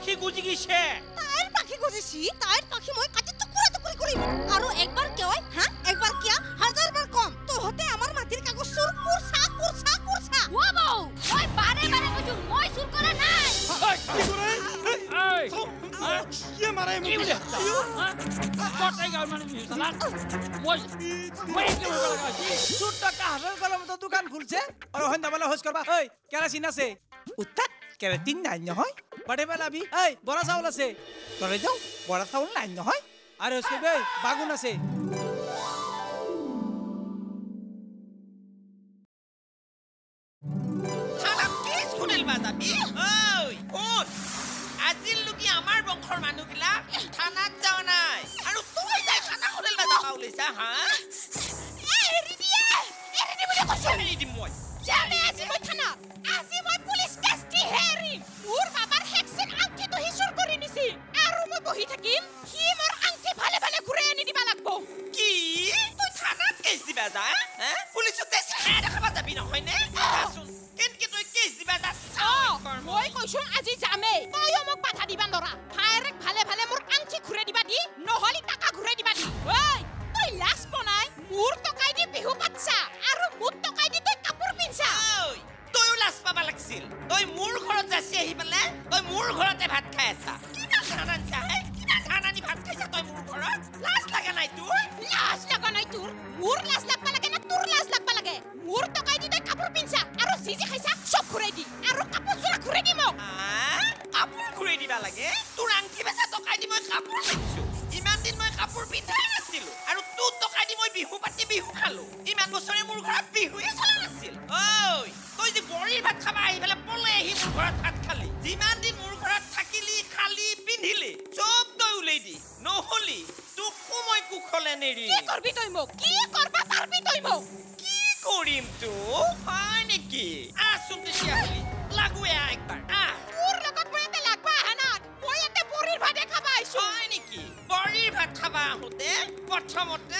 পাখি গুজি গৈছে তাইৰ পাখি গজিছি তাইৰ পাখি মই কাটি টুকুৰা টুকুৰি কৰিম আৰু একবাৰ কিয় হা একবাৰ কিয় হাজাৰবাৰ কম। তহঁতে আমাৰ মাটিৰ কাগজ চুৰ কুৰছা কুৰছা কুৰছা ও বৌ মই বাৰে বাৰে কৈছো মই চুৰ কৰা নাই। কি কৰে এই কি মাৰে কি কটাই গাঁৱৰ মানুহ বিহু চালা মই মই কি কৰিব লগা চুর টাকা হাজার কলম তো দোকান খুলছে। আর ওখান দাবালা হোস করবা। ওই কেরাসিন আছে? উত্তাত কেরাটিন নাই নহয়? বাড়ে বেলাবি এই বড়া চাউল আছে। তলে যাও বড়া চাউল নাই নহয়। হোস করবে বাগুন আছে। থানাত কেছ শুনিল বা যাবি ঐ শুন আজিলৈকে আমাৰ বংশৰ মানুহবিলাক থানাত যোৱা নাই। আৰু তই যাই থানা শুনিল বা যাবা ওলাইছা হা? এৰি দিয়ে। এৰি দি বুলি কৈছো। এৰি দিম মই। জানে আজি মই থানাত। থাকিম সি মোৰ আংঠি ভালে ভালে ঘূৰাই আনি দিবা লাগব? কি? তই থানাত কেছ দিবা যা মোৰ লাজ লাগবা লাগে লাজ লাগবা লাগে মোৰ তই কাপোৰ পিন্ধছা আহুতে প্রথমতে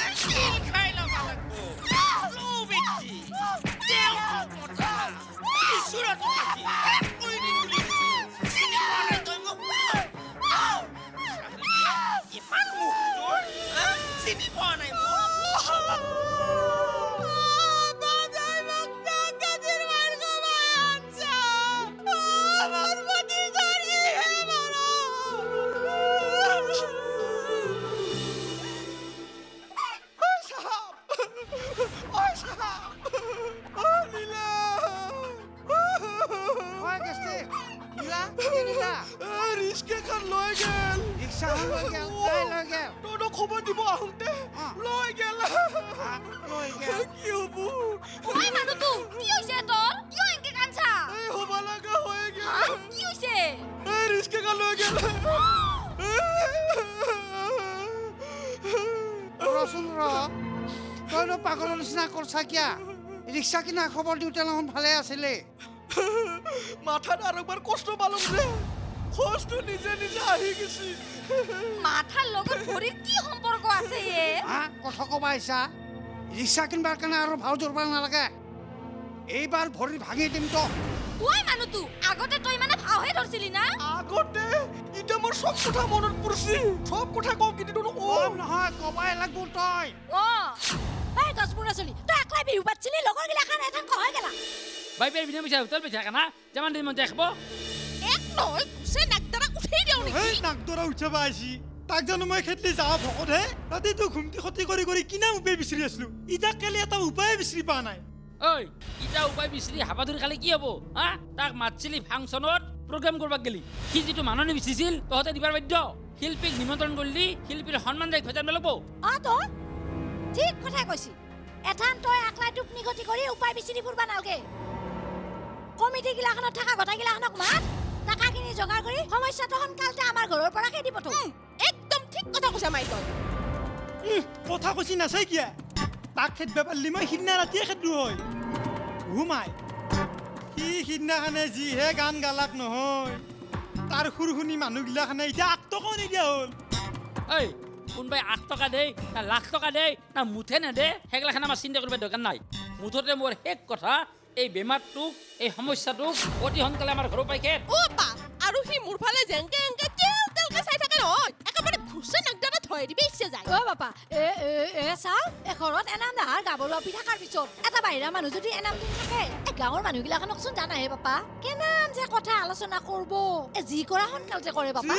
লৈ গেল তাই লৈ গেল তহঁতক খবৰ দিব আহোঁতে লৈ গেল। লৈ গেল। কি হ'ব? ঐ মানুহটো কি হৈছে তোৰ কিয় এনেকে কান্দছা এই হ'ব লগা হৈ? গেল। কি হৈছে এই ৰিক্সাখন লৈ গেল। ৰচোন ৰ তইনো পাগলৰ নিচিনা কৰছা কিয়া? ৰিক্সা কিনা খবৰ দিওঁতে নহয় ভালে আছিলে। মাথাত আৰু একবাৰ কষ্ট পালোঁ যে খোজটো নিজে নিজে আহি গৈছে। মাথাৰ লগত ভৰিৰ কি সম্পৰ্ক আছে এ? হা কথা ক'বা আহিছা ৰিক্সা কিনবাৰ কাৰণে আৰু ভাও জোৰব নালাগে। এইবাৰ ভৰি ভাঙি দিম তো। ঐ মানুহটো আগতে তই মানে ভাওহে ধৰছিলি না? আগতে? এতিয়া মোৰ চব কথা মনত পৰিছে। চব কথা কওঁ কিন্তু কম নহয় কবাই লাগব তই। অ। এই দছমুৰা চলি তই একলাই বিহু পাতছিলি লগৰ গিলাখান এখন কহাই গেলা। ভাই বাইপের বিনা পয়সা হোটেল পয়সা কেনা? যেমন দিন মন দেখব এক নহয় কুচে নাকদাৰা নাকদৰা উঠাব আহিছি তাক জানো মই খেতলি যাওঁ ভকতহে ৰাতিটো ঘুমটি খতি কৰি কৰি কিনা উপায় বিচাৰি আছিলো। ইটাক কেলে এটা উপায়ে বিচাৰি পোৱা নাই। ঐ ইটা উপায় বিচাৰি হাবা ধৰি খালে কি হব হা? তাক মাতছিলি ফাংচনত প্ৰগ্ৰাম কৰবাক গেলি। সি যিটো মাননি বিচাৰিছিল তহঁতে দিবাৰ বাধ্য। শিল্পীক নিমন্ত্ৰণ কৰিলি শিল্পীৰ সন্মান যাই ভেজান পেলাব অ তো ঠিক কথাই কৈছি। এথান তই একলাই টোপনি গতি কৰি উপায় বিচাৰি ফুৰবা নালগে। কমিটি গিলাখনত থকা গোটাইগিলাখনক মাত। টাকাখিনি যোগাৰ কৰি সমস্যাটো সোনকালতে আমাৰ ঘৰৰ পৰা খেদি পঠো। একদম ঠিক কথা কৈছা মাই তই উম, কথা কৈছি নাচাই কিয়া? তাক খেদব পাৰিলি মই সিদিনা ৰাতিয়ে খেদলো হয়। ঘুমাই সি সিদিনাখানে যিহে গান গালাক নহয় তাৰ সুৰ শুনি মানুহগিলাখানে এতিয়া আঠটকাও নিদিয়া হ'ল। ঐ কোনোবাই আঠ টকা দেই না লাখ টকা দেই না মুঠে নেদে সেইগিলাখান আমাৰ চিন্তা কৰিব দৰকাৰ নাই। মুঠতে মোৰ শেষ কথা এই বেমাৰটোক এই সমস্যাটোক অতি সোনকালে আমাৰ ঘৰৰ পাই খেত অ' পা আৰু সি মোৰ ফালে এংকে তেল তেলকে চাই থাকে নহয় একেবাৰে ঘুচে নাকদানা থৈ দিবি ইচ্ছে যায়। অ বাপা এ এ এ চাও এ ঘৰত এনাম নাহাৰ গাভৰু আপি থকাৰ পিছত এটা বাহিৰা মানুহ যদি এনাম দিন থাকে এই গাঁৱৰ মানুহগিলাখনকচোন জানাহে বাপা। কেনান যে কথা আলোচনা কৰব। এ যি কৰা সোনকালতে কৰে বাপা।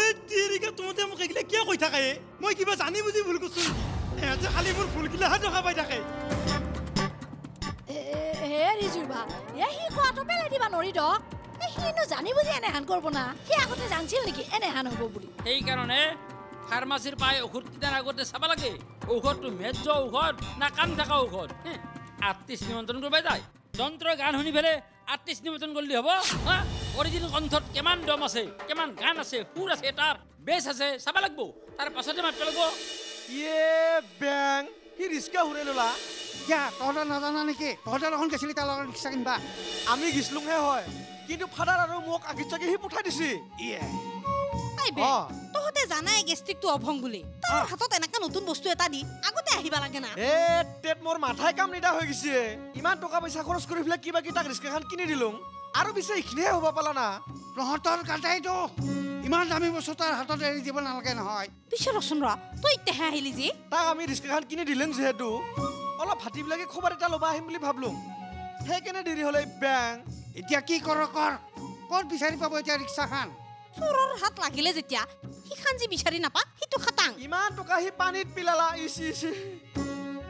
মোক এইগিলা কিয় কৈ থাকে মই কিবা জানি বুজি ভুল কৰিছো খালি মোৰ ভুলগিলাহে দেখা পাই থাকে। এ সি কোৱাটো পেলাই দিবা নৰি দক সিনো জানি বুজি এনেহান কৰব না। সি আগতে জানছিল নেকি এনেহান হ'ব বুলি। সেইকাৰণে ফাৰ্মাচীৰ পাই ঔষধ কেইটাৰ আগতে চাব লাগে। ঔষধটো মেজ্য ঔষধ না কাম থকা ঔষধ আৰ্টিষ্ট নিমন্ত্ৰণ কৰিব যায়। যন্ত্ৰ গান শুনি পেলাই আৰ্টিষ্ট নিমন্ত্ৰণ কৰিলে হ'ব হা? অৰিজিনেল কণ্ঠত কিমান দম আছে কিমান গান আছে সুৰ আছে তাৰ বেছ আছে চাব লাগিব। তাৰ পাছতে মাতিব লাগিব। ইয়ে বেং সি ৰিস্কা শুনে ল'লা? কিয়া তহঁতে নাজানা নেকি? তহঁতে দেখোন গেছিলি তাৰ লগত ৰিক্সা কিনবা। আমি গিছলুংহে হয়। কিন্তু ফাদাৰ আৰু মোক আগিত চাগে সি পঠাই দিছি। তহঁতে জানাই গেষ্ট্ৰিকটো অভং বুলি। তাৰ হাতত এনেকা নতুন বস্তু এটা দি আগতে আহিবা লাগে না। এ তেত মোৰ মাথাই কাম নিদা হৈ গৈছে। ইমান টকা পইচা খৰচ কৰি পেলাই কিবা কিটা ৰিস্কাখন কিনি দিলোঁ। আৰু পিছে এইখিনিহে হ'ব পালা না? তহঁতৰ কাটাইতো ইমান দামী বস্তু তাৰ হাতত এৰি দিব নালাগে নহয়। পিছে ৰচোন ৰ তই ইতেহে আহিলি যে। তাক আমি ৰিস্কাখন কিনি দিলেং যিহেতু। অলপ ভাতিবিলাকে খবৰ এটা ল'বা আহিম বুলি ভাবলোঁ। সেইকাৰণে দেৰি হ'লে বেং এতিয়া কি কৰ কৰ? ক'ত বিচাৰি পাব এতিয়া ৰিক্সাখন? চোৰৰ হাত লাগিলে যেতিয়া সিখান যি বিচাৰি নাপা সিটো খাটাং। ইমান টকা সি পানীত পিলালা ইচি ইচি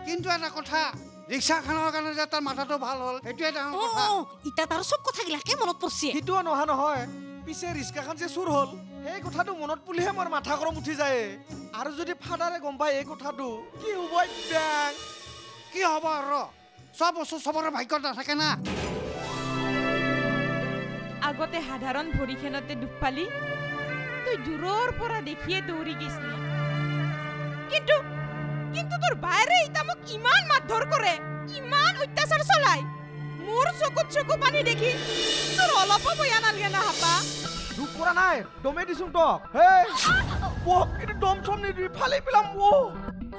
কিন্তু এটা কথা ৰিক্সাখনৰ কাৰণে যে তাৰ মাথাটো ভাল হ'ল সেইটোৱে ডাঙৰ কথা। ইতা তাৰ চব কথাগিলাকে মনত পৰছে। সিটোও নহা নহয় পিছে ৰিস্কাখন যে চুৰ হ'ল সেই কথাটো মনত পুলিহে মোৰ মাথা গৰম উঠি যায়। আৰু যদি ফাদাৰে গম পায় এই কথাটো কি হ'ব বেং কি হ'ব আৰু? চব বস্তু চবৰে ভাগ্যত নাথাকে না। আগতে সাধাৰণ ভৰিখনতে দুখ পালি। তই দূৰৰ পৰা দেখিয়ে দৌৰি গৈছিলি। কিন্তু কিন্তু তোৰ বাইৰে ইতা মোক ইমান মাৰধৰ কৰে ইমান অত্যাচাৰ চলাই মোৰ চকুত চকু পানী দেখি তোৰ অলপো বয়া নালাগে না হাপা? দুখ কৰা নাই দমে দিছোং তক। হেই মোক কিন্তু দম চম নিদিবি ফালি পেলাম অ'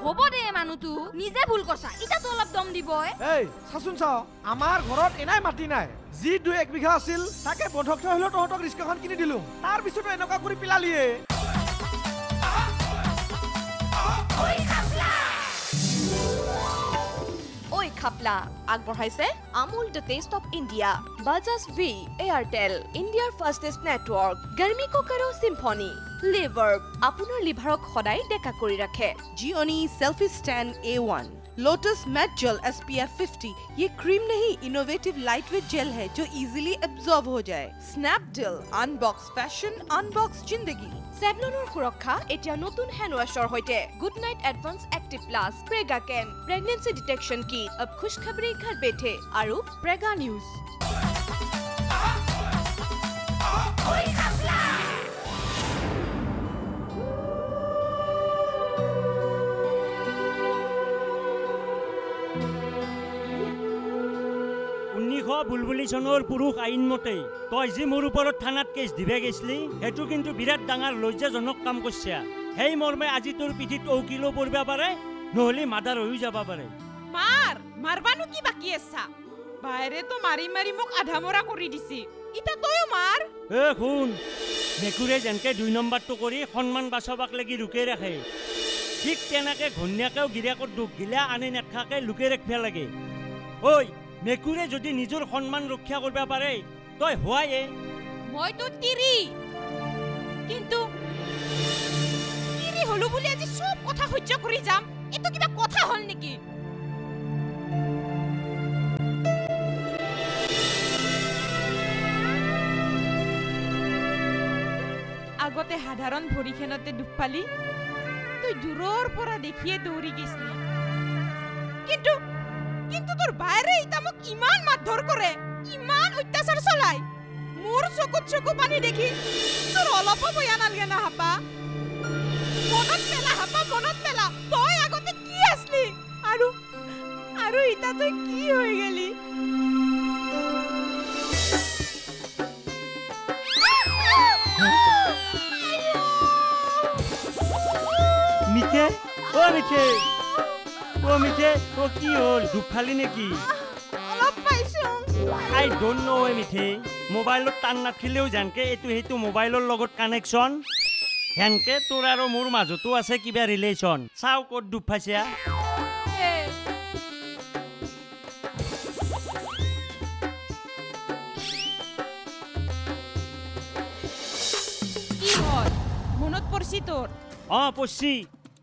হ'ব দে মানুহটো নিজে ভুল কৰছা। ইতাতো অলপ দম দিব এই চাচোন চাও আমাৰ ঘৰত এনাই মাটি নাই। যি দুই এক বিঘা আছিল তাকে বন্ধক থৈ হলেও তহঁতক ৰিস্কাখন কিনি দিলো। তাৰ পিছতো এনেকুৱা কৰি পেলালিয়ে। খাপলা আগবঢ়াইছে Amul the taste of India Bajaj V Airtel ইণ্ডিয়াৰ ফাষ্টেষ্ট নেটৱৰ্ক গাৰ্মি কুকাৰ চিম্ফনি লিভাৰ আপোনাৰ লিভাৰক সদায় ডেকা কৰি ৰাখে। Gionee selfie stand A one Lotus matte gel S P F fifty ये क्रीम नहीं इनोवेटिव लाइट वेट जेल है जो इजीली एब्जॉर्ब हो जाए स्नैपडील अनबॉक्स फैशन अनबॉक्स जिंदगी চেভলনৰ সুৰক্ষা এতিয়া নতুন হেণ্ড ৱাছৰ সৈতে Good Knight advance active plus Prega can pregnancy detection kit of খুচখাবৰি ঘৰ বেঠে আৰু প্ৰেগা নিউজ বুলবুলি চনৰ পুৰুষ আইন মতে তই যি মোৰ ওপৰত থানাত কেছ দিবে গৈছিলি সেইটো কিন্তু বিৰাট ডাঙৰ লজ্জাজনক কাম কৰিছা। সেই মৰ্মে আজি তোৰ পিঠিত ঔকিলো পৰিব পাৰে নহ'লে মাদাৰ হৈও যাব পাৰে। মাৰ মাৰবানো কি বাকী আছা? বাইৰেতো মাৰি মাৰি মোক আধা মৰা কৰি দিছি। ইতা তয়ো মাৰ? এ শুন। মেকুৰে যেনকে দুই নম্বৰটো কৰি সন্মান বাচবাক লাগি ৰুকে ৰাখে। ঠিক তেনেকে ঘৈণীয়েকেও গিৰিয়েকৰ দুখ গিলা আনি নেথাকে লুকে ৰাখিব লাগে। ঐ মেকুৰে যদি নিজৰ সন্মান ৰক্ষা কৰিব পাৰে তই হোৱায়ে। মইতো তিৰি। কিন্তু তিৰি হলো বুলি আজি চব কথা সহ্য কৰি যাম। এইটো কিবা কথা হ'ল নেকি? আগতে সাধাৰণ ভৰিখনতে দুখ পালি। তই দূৰৰ পৰা দেখিয়ে দৌৰি গৈছিলি। কিন্তু কিন্তু তোৰ বাইৰে ইতা মোক ইমান মাৰধৰ কৰে ইমান অত্যাচাৰ চলাই। মোৰ চকুত চকু পানী দেখি তোৰ অলপো বয়া নালাগে না হাপা। মনত পেলা হাপা, মনত পেলা। তই আগতে কি আছলি? আৰু আৰু ইতা তই কি হৈ গেলি? মিঠে, অ মিঠে। অ মিঠে অ কি হ'ল? দুখ খালি নেকি? অলপ পাইছো। আই ডোন্ট নো এ মিঠে মোবাইলত টান নাথাকিলেও যেনকে এইটো সেইটো মোবাইলৰ লগত কানেকশ্যন সেনকে তোৰ আৰু মোৰ মাজতো আছে কিবা ৰিলেশ্যন চাওঁ ক'ত ডুব ফাইছে আ। কি হ'ল? মনত পৰিছি তোৰ? অঁ পচি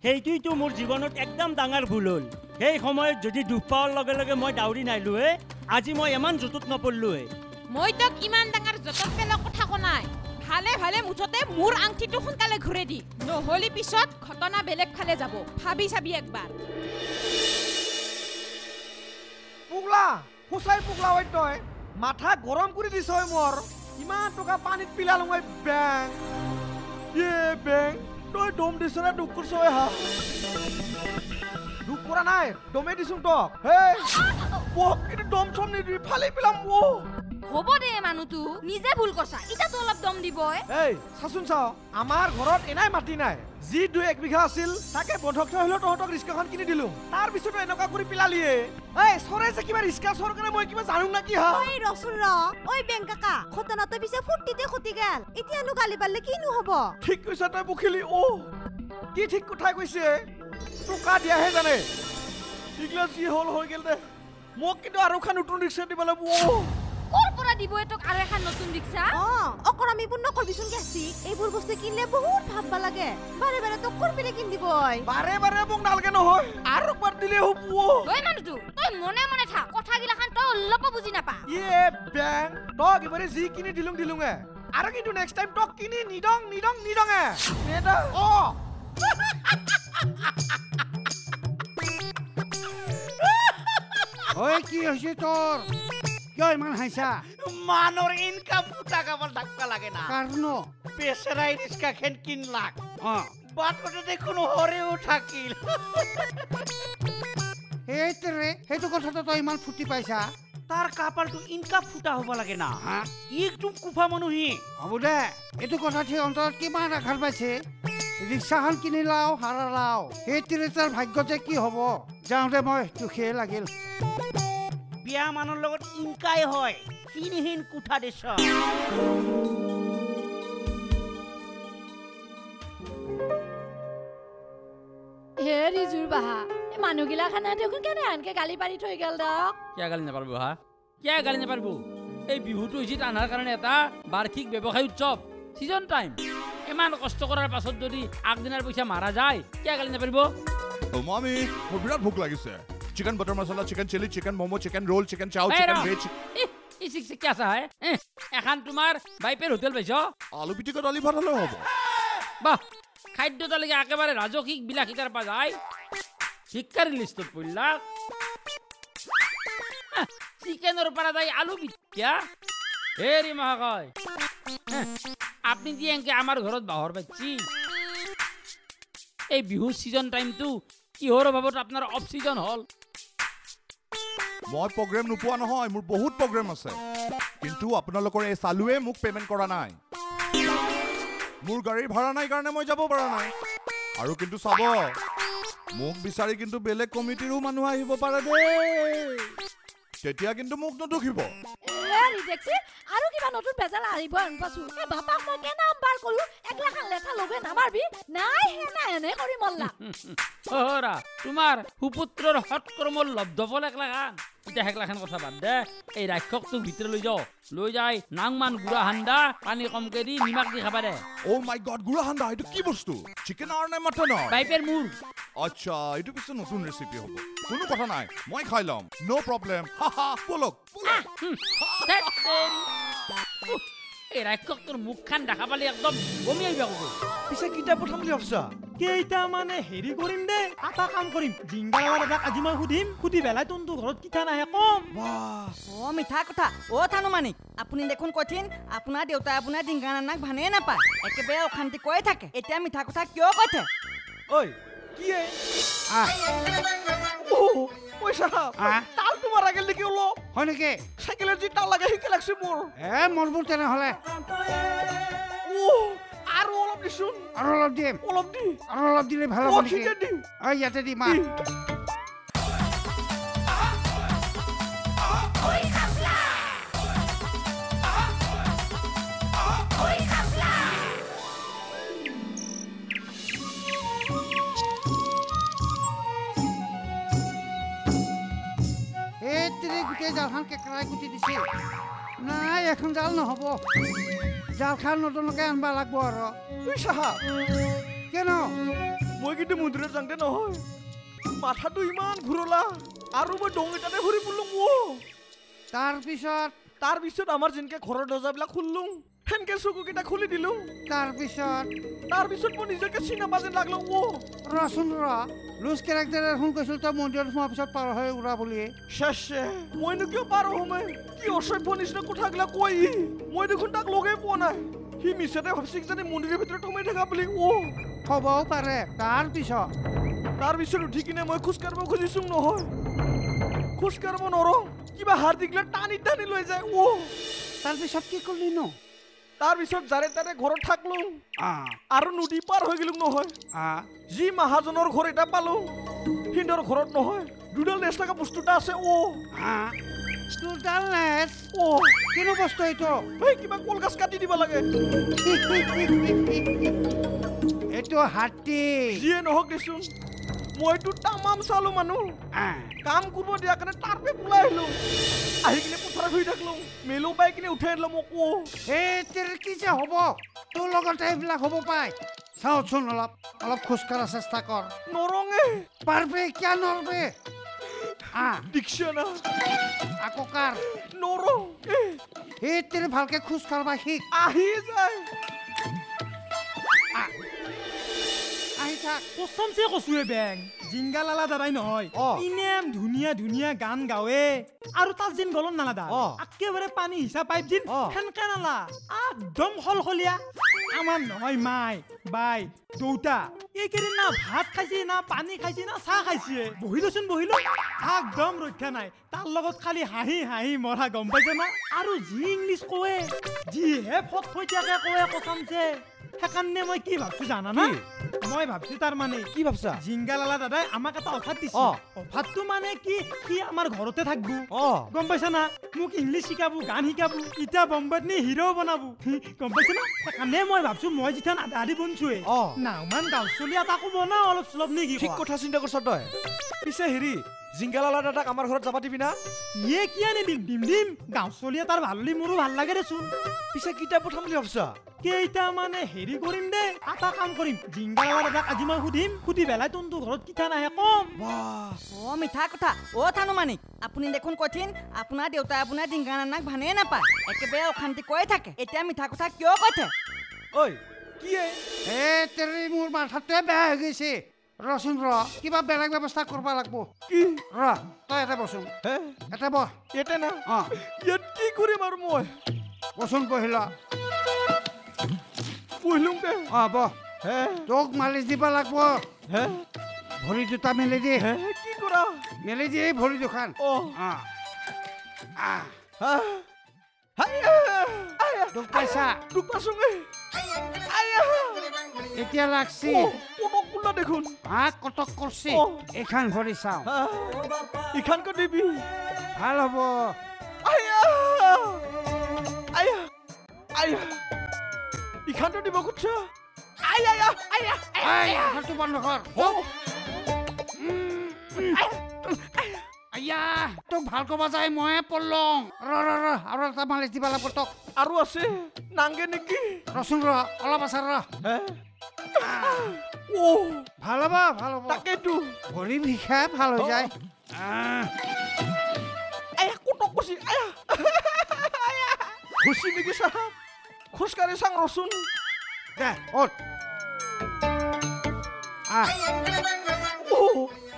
সেইটোৱেতো মোৰ জীৱনত একদম ডাঙৰ ভুল হ'ল। সেই সময়ত যদি ডুব পোৱাৰ লগে লগে মই দাউৰি নাহিলোঁ হে আজি মই ইমান জোঁটত নপৰিলোঁ হে মই তোক ইমান ডাঙৰ যতন পেলোৱা কথা কোৱা নাই। ভালে ভালে মুঠতে মোৰ আংঠিটো সোনকালে ঘূৰাই দি। নহ'লে পিছত ঘটনা বেলেগ ফালে যাব। ভাবি চাবি একবাৰ। পুগলা সঁচাই পুগলা হয় তই। মাথা গৰম কৰি দিছ মোৰ। ইমান টকা পানীত পিলালো মই বেং। বেং। তই দম দিছ নে দুখ কৰিছ হা দুখ কৰা নাই দমে দিছো তক। মোক কিন্তু দম চম নিদিবি ফালি পেলাম অ হ'ব দে মানুহটো নিজে ভুল কৰছা। ইতাতো অলপ দম দিব এই চাচোন চাও আমাৰ ঘৰত এনাই মাটি নাই। যি দুই এক বিঘা আছিল তাকে বন্ধক থৈ হলেও তহঁতক ৰিক্সাখন কিনি দিলো। তাৰ পিছতো এনেকুৱা কৰি পেলালিয়ে। এই চৰাই যে কিবা ৰিক্সা চোৱাৰ কাৰণে মই কিবা জানো না কি হা? ঐ ৰচোন ৰ ঐ বেং কাকা ঘটনাটো পিছে ফূৰ্তিতে খুটি গেল। এতিয়ানো গালি পাৰিলে কিনো হ'ব? ঠিক কৈছা তই বখিলি অ কি ঠিক কথা কৈছে? টকা দিয়াহে জানে। এইগিলা যি হ'ল হৈ গেল দে। মোক কিন্তু আৰু এখন নতুন ৰিক্সা দিব লাগিব অ ক'ৰ পৰা দিব তোক আৰু এখন নতুন ৰিক্সা? অকৰামীবোৰ নকৰবিচোন গেছি এইবোৰ বস্তু কিনিলে বহুত ভাববা লাগে। বাৰে বাৰে তোক ক'ৰ পিনে কিন দিব বাৰে বাৰে মোক নালগে নহয়। আৰু একবাৰ দিলে হ'ব। অ ঐ মানুহটো তই মনে মনে থাক। কথাগিলাখান তই অলপো বুজি নাপা ইয়ে বেং। তক এবাৰে যি কিনি দিলুং দিলুঙে। আৰু কিন্তু নেক্সট টাইম তক কিনি নিদং নিদং নিদঙে। নেদা অ। ঐ কি হৈছে তোৰ? কিয় ইমান হাঁহিছা মানৰ ইনকাম ফুটা কাবাৰ ডাকবা লাগে না। কাৰণ বেচেৰাই ৰিক্সা খেন কিনলাক অঁ বাটতে দেখোন হৰেও থাকিল সেইটোৰে সেইটো কথাটো তই ইমান ফুটি পাইছা। তাৰ কাপালটো ইনকাম ফুটা হ'ব লাগে না। ই একদম কুফা মানুহি। হ'ব দে এইটো কথা ঠিক অন্তৰত কিমান আঘাত পাইছে। ৰিক্সাখন কিনি লাও হাৰা লাও। সেইটোৰে তাৰ ভাগ্য যে কি হ'ব? যাওঁতে মই দুখেই লাগিল। বিয়া মানুহৰ লগত ইনকাই হয়। কিনিহীন কোঠা দিছ হে ৰিজুৰ বাহা এই মানুহগিলাখানে দেখোন কেনে আনকে গালি পাৰি থৈ গেল দক? কিয় গালি নাপাৰব হা? কিয় গালি নাপাৰব? এই বিহুটো হৈছে আনাৰ কাৰণে এটা বাৰ্ষিক ব্যৱসায় উৎসৱ ছিজন টাইম। ইমান কষ্ট কৰাৰ পাছত যদি আগদিনাৰ পইচা মাৰা যায় কিয় গালি নাপাৰিব? মামি মোৰ বিৰাট ভোক লাগিছে। Chicken chilli chicken momo' chicken roll chicken chow এই চিকেন ৰ। ভেজ ইহ, ই চিক চিক এহ, এখন তোমাৰ বাইপেৰ হোটেল পাইছ আলু পিটিকা দালি ভাত হ'লেও হ'ব। বাহ খাদ্য তালিকা একেবাৰে ৰাজসিক বিলাসিতাৰ পৰা যায় শিক্ষাৰী লিষ্টত পৰিলা চিকেনৰ পৰা যায় আলু পিটিকা হেহ, আপনি যে এনেকে আমাৰ ঘৰত বাহৰ পাচ্ছি এই বিহু ছিজন টাইমটো কিহৰ অভাৱত আপোনাৰ অফ ছিজন হ'ল। মই প্ৰগ্ৰেম নোপোৱা নহয় মোৰ বহুত প্ৰগ্ৰেম আছে। কিন্তু আপোনালোকৰ এই চালুৱে মোক পে'মেণ্ট কৰা নাই। মোৰ গাড়ীৰ ভাড়া নাই কাৰণে মই যাব পৰা নাই। আৰু কিন্তু চাব মোক বিচাৰি কিন্তু বেলেগ কমিটিৰো মানুহ আহিব পাৰে দেই। তেতিয়া কিন্তু মোক নদুখিব। এ ৰিজেক্সি আৰু কিবা নতুন ভেজাল আহিব আন পাছো এ বাপাক মই কেনে নাম্বাৰ কলো একলাখান লেঠা লগে নামাৰবি। নাই হে নাই এনে কৰি মল্লা। অহৰা তোমাৰ সুপুত্ৰৰ সৎকৰ্মৰ লব্ধ ফল একলা খান এতিয়া একলা খান কথা বাদ দে এই ৰাক্ষসটোক ভিতৰত লৈ। যাওঁ লৈ যাই নাংমান গুড়া সান্দা পানী কমকে দি নিমখ দি খাবা দে। অ' মাই গড গুড়া সান্দা এইটো কি বস্তু? চিকেনৰ নে মাটনৰ পাইপেৰ মূৰ। আচ্ছা এইটো পিছে নতুন ৰেচিপি হ'ব। কোনো কথা নাই মই খাই ল'ম। ন' প্ৰব্লেম হা হা তেৰি। এই ৰাক্ষসটোৰ মুখখন দেখা পালে একদম বমি আহিব আকৌ পিছে কিতাপ পঠাম বুলি ভাবছা? কেইটা মানে হেৰি কৰিম দে এটা কাম কৰিম। জিংগালাৰ এটাক আজি মই সুধিম সুধি পেলাই তোনটো ঘৰত কিঠা নাহে কম। অ মিঠা কথা। অ থানুমানিক আপুনি দেখোন কঠিন। আপোনাৰ দেউতাই আপোনাৰ ডিংগা নানাক ভানেই নাপায়। একেবাৰে অশান্তি কৈ থাকে। এতিয়া মিঠা কথা কিয় কৈ থাকে? ঐ কি এ? অ, পইচা তালটো মাৰা গেল নেকি অলপ? হয় নেকি? চাইকেলৰ যি তাল লাগে শিকি লাগছে মোৰ। এ মোৰবোৰ তেনেহ'লে। আৰু অলপ দিছোন আৰু অলপ দিম। অলপ দি। আৰু অলপ দিলে ভাল হ'ব নেকি? ইয়াতে দি। গোটেই জালখন কেকেৰাই কুটি দিছে। নাই এখন জাল নহ'ব। জালখন নতুনকৈ আনিব লাগিব আৰু। চাহা কেন মই কিন্তু মন্দিৰত যাওঁতে নহয়। মাথাটো ইমান ঘূৰলা আৰু মই দং এটাতে ঘূৰি ফুৰিলোঁ তাৰপিছত? তাৰপিছত আমাৰ যেনেকে ঘৰৰ দৰ্জাবিলাক খুলিলোঁ। সেনকে চকুকেইটা খুলি দিলোঁ। তাৰপিছত তাৰপিছত মই নিজকে চিনা পাব যেন লাগলো অ ৰচোন ৰ লুজ কেৰেক্টাৰে ফোন কৰিছিল তই মন্দিৰত সোমোৱাৰ পিছত পাৰ হৈ উৰা বুলি। শেষে মইনো কিয় পাৰো সময় কি অসভ্য নিচিনা কথাবিলাক কৈ? মই দেখোন তাক লগেই পোৱা নাই। সি মিছাতে ভাবছি কিজানি মন্দিৰৰ ভিতৰত সোমাই থকা বুলি অ হ'বও পাৰে তাৰপিছত তাৰপিছত উঠি কিনে মই খোজকাঢ়িব খুজিছো নহয়। খোজকাঢ়িব নৰো কিবা দিগলে টানি টানি লৈ যায় অ তাৰপিছত কি কৰিলি নো? তাৰপিছত যাৰে তাৰে ঘৰত থাকলো। আৰু নদী পাৰ হৈ গেলো নহয়। যি মাহাজনৰ ঘৰ এটা পালো সিন্দৰ ঘৰত নহয় দুডাল নেচ থকা বস্তু এটা আছে অ। দুডাল নেচ অ। কিনো বস্তু এইটো? এই কিবা কলগাছ কাটি দিব লাগে। এইটো হাতী। যিয়ে নহওক দেচোন। মইতো তামাম চালো মানুহ। কাম কৰিব দিয়া কাৰণে তাৰ পে ওলাই আহিলো। আহি কিনে পথাৰত শুই থাকলো। মেলো পাই কিনে উঠাই আনিলো মোক। তেৰ কি যে হ'ব? তোৰ লগতে এইবিলাক হ'ব পাই। চাওঁচোন অলপ অলপ খোজকাঢ়াৰ চেষ্টা কৰ। নৰঙে। পাৰবে কিয় নৰবে? আকৌ কাৰ? নৰং এই তেৰ ভালকে খোজ কাঢ়বা শিক। আহি যায়। আহি থাক কচমচে কচুৱে বেং জিংগা লালা দাদাই নহয় ইনেম ধুনীয়া ধুনীয়া গান গাৱে আৰু তাত যেন গলত নালাদা। একেবাৰে পানী হিচাপ পাইপ যেন সেনকা নালা। একদম সলসলীয়া আমাৰ নহয় মাই বাই দেউতা এইকেইদিন না ভাত খাইছে না পানী খাইছে না চাহ খাইছে? বহি দেচোন বহিলো একদম ৰক্ষা নাই। তাৰ লগত খালি হাঁহি হাঁহি মৰা গম পাইছে না? আৰু যি ইংলিছ কৱে যিহে ফটফটীয়াকে কৱে কচমচে সেইকাৰণে মই কি ভাবছো জানা না মই ভাবছো তাৰ মানে কি ভাবছা? জিংগা লালা দাদাই আমাক এটা অফাৰ দিছে। অফাৰটো মানে কি? সি আমাৰ ঘৰতে থাকবো। গম পাইছা না? মোক ইংলিছ শিকাব গান শিকাব ইটা বম্বাইত নি হিৰ' বনাব। গম পাইছা না? সেইকাৰণে মই ভাবছো মই যেতিয়া আধা আধি বনছোৱে নাওমান গাঁও চলি এটাকো বনাও অলপ চলপ নেকি ঠিক কথা চিন্তা কৰিছ তই। পিছে হেৰি জিংগালালা দাদাক আমাৰ ঘৰত যাবা দিবি না? ইয়ে কি আনি দিম দিম দিম? গাঁও চলি এটাৰ ভাল হ'লে মোৰো ভাল লাগে দেচোন। পিছে কিতাপ পঠাম বুলি ভাবছা? কেইটা মানে হেৰি কৰিম দে এটা কাম কৰিম। জিংগালালা দাদাক আজি মই সুধিম সুধি পেলাই তোনটো ঘৰত কিটা নাহে কম। অ মিঠা কথা। অ থানো মানিক আপুনি দেখোন কঠিন। আপোনাৰ দেউতাই আপোনাৰ ডিংগা নানাক ভানেই নাপায়। একেবাৰে অশান্তি কৈ থাকে। এতিয়া মিঠা কথা কিয় কৈ থাকে ঐ কি এ তেৰি মোৰ মাথাটোৱে বেয়া হৈ গৈছে। ৰচোন ৰ কিবা বেলেগ ব্যৱস্থা কৰিব লাগিব। কি? ৰ তই এটা বচোন। এটা বহ ইয়াতে না? অ। ইয়াত কি কৰিম আৰু মই? বচোন বহিল বহিলোং দে। অ বহ হে? তোক মালিচ দিব লাগিব। ভৰি দুটা মেলি দি। হে কি কৰা? মেলি দি ভৰি দুখান। অ। অ। আহ। হাইয়া আয়া দুখ পাইছা? দুখ পাইছো নে আয়া এতিয়া লাগছি কটক কোলা দেখোন? হা কটক কৰছি। অ। এইখান ভৰি চাওঁ। ইখানকে দিবি। ভাল হ'ব। ইখানটো দিব খুজছা? ইখানটো বন্ধ কৰ। আয়া তোক ভাল ক'ব যায় ময়ে পলং ৰ ৰ ৰ আৰু এটা মালিচ দিব লাগিব তোক। আৰু আছে। নাংগে নেকি ৰচোন ৰ অলপ আছে ৰ হে ও ভাল হ'ব ভাল হ'ব তাকেতো ভৰি বিষাই ভাল হৈ যায় আহ, আয়া কটক কৈছি আয়া আয়া খুচি নেকি চাহ খোজকাঢ়ি চাং ৰচোন দে অত আহ ও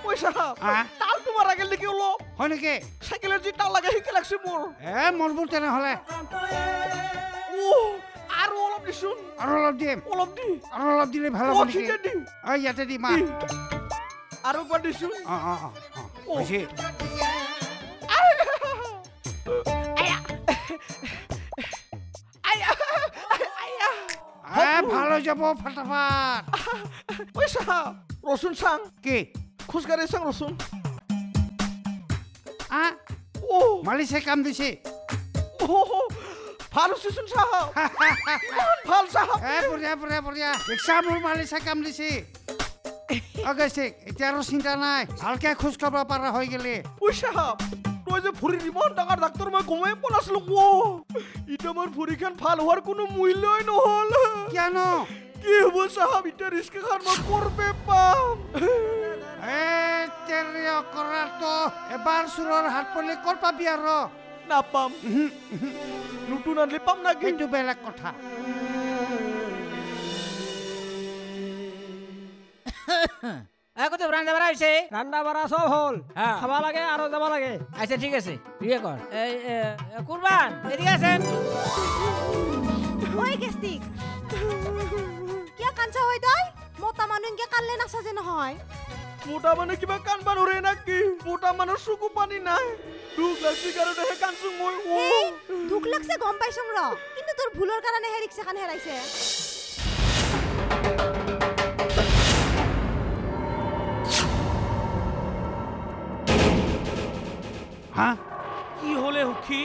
পইচা আহ। তাল তোমাৰ আগেল নেকি অলপ হয় নেকি চাইকেলৰ যি তাল লাগে শিকি লাগছে মোৰ এ মোৰবোৰ তেনেহ'লে ও আৰু অলপ আৰু অলপ দিম অলপ দি আৰু অলপ দিলে ভালো অ, হ'ব নেকি সিতে দি ইয়াতে দিম আহ। আৰু একবাৰ দিছোন অ অ অ হৈছে ভালো হৈ যাব ফটাফট। পইচা ৰচোন চাং কি? খোজকাঢ়ি চাং ৰচোন আহ ও। মালিচে কাম দিছে। ও ভাল হৈছেচোন চাহাব ইমান ভাল চাহাব এ বঢ়িয়া বঢ়িয়া বঢ়িয়া। ৰিক্সা মোৰ মালিচে কাম দিছে। অ গৈছে এতিয়া আৰু চিন্তা নাই। ভালকে খোজ কাঢ়িব পৰা হৈ গেলি। ঐ চাহাব তই যে ভৰিৰ ইমান ডাঙৰ ডাক্তৰ মই গমেই পোৱা নাছিলো এতিয়া মোৰ ভৰিখন ভাল হোৱাৰ কোনো মূল্যই নহ'ল। কিয়নো? কি হ'ব চাহাব এতিয়া ৰিস্কাখন মই কৰবে পাম। এই তেৰিয় কৰাটো এবাৰ চোৰৰ হাত পৰিলে ক'ত পাবি আৰু? নাপাম নতুন আনলি পাম নাকি সেইটো বেলেগ কথা। আগতে ৰান্ধা বাঢ়া হৈছে? ৰান্ধা বাঢ়া চব হ'ল। হা। খাব লাগে আৰু যাব লাগে। আচ্ছা ঠিক আছে। ইয়ে কৰ। এই এ, এ, কুৰবান এদিকে আছেন ঐ গেষ্টিক। কিয় কাঞ্চা হয় তই? মতা মানুহ এনেকে কান্দলে নাচাজে নহয়। মোটা মানে কিবা কাণবা নৰে নাকি? মোটা মানুহৰ চকু পানী নাই। দুখ লাগছি কাৰণেহে কান্দছো মই এই, দুখ লাগছে গম পাইছো ৰ। কিন্তু তোৰ ভুলৰ কাৰণেহে ৰিক্সাখন হেৰাইছে। হা? কি হ'লে সুখী?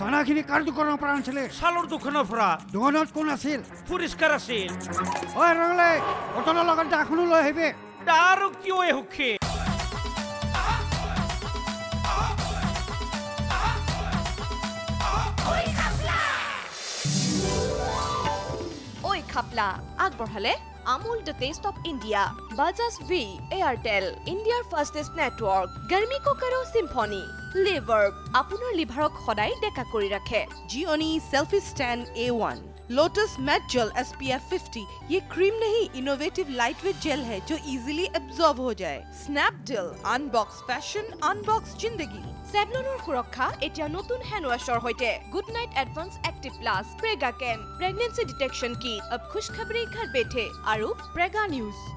চানাখিনি কাৰ দোকানৰ পৰা আনিছিলে ছালৰ দোকানৰ পৰা দোকানত কোন আছিল পৰিষ্কাৰ আছিল ঐ ৰঙলে বটলৰ লগত দাখনো লৈ আহিবি আৰু কিয় এই সুখী ঐ খাপলা আগবঢ়ালে Amul the taste of India Bajaj V Airtel ইণ্ডিয়াৰ ফাষ্টেষ্ট নেটৱৰ্ক গাৰ্মি কোকাৰো চিম্ফনি লিভাৰ আপোনাৰ লিভাৰক সদায় ডেকা কৰি ৰাখে Gionee selfie stand A1 Lotus matte gel SPF 50 ये क्रीम नहीं इनोवेटिव लाइटवेट जेल है जो इजीली एब्जॉर्ब हो जाए स्नैपडील अनबॉक्स फैशन अनबॉक्स जिंदगी চেভলনৰ সুৰক্ষা এতিয়া নতুন হেণ্ড ৱাছৰ সৈতে Good Knight advance active plus Prega chemo pregnancy detection kit of খুচখবৰি ঘৰ বেঠে আৰু প্ৰেগা নিউজ